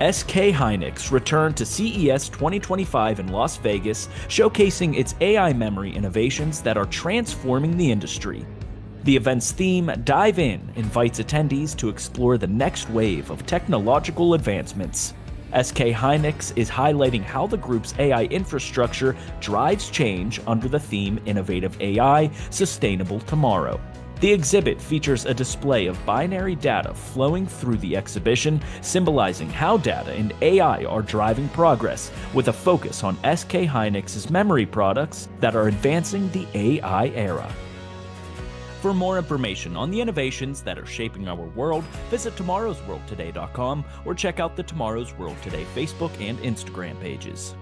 SK Hynix returned to CES 2025 in Las Vegas, showcasing its AI memory innovations that are transforming the industry. The event's theme, Dive In, invites attendees to explore the next wave of technological advancements. SK Hynix is highlighting how the group's AI infrastructure drives change under the theme Innovative AI, Sustainable Tomorrow. The exhibit features a display of binary data flowing through the exhibition, symbolizing how data and AI are driving progress, with a focus on SK Hynix's memory products that are advancing the AI era. For more information on the innovations that are shaping our world, visit tomorrowsworldtoday.com or check out the Tomorrow's World Today Facebook and Instagram pages.